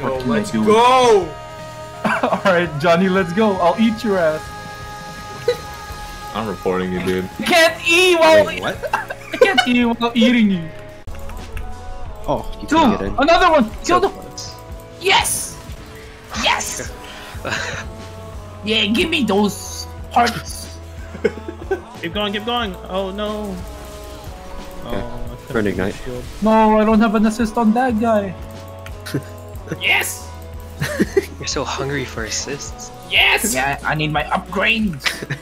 What Oh, can let's do? go! Alright, Johnny, let's go. I'll eat your ass. I'm reporting you, dude. I can't eat while Wait, what? I can't eat while eating you. Oh, you Two, can get in. another one. Kill So the. close. Yes. Yes. yeah, give me those hearts. Keep going, keep going. Oh no. Okay. Oh, I Burn ignite. No, I don't have an assist on that guy. Yes. You're so hungry for assists. Yes. Yeah, I need my upgrades.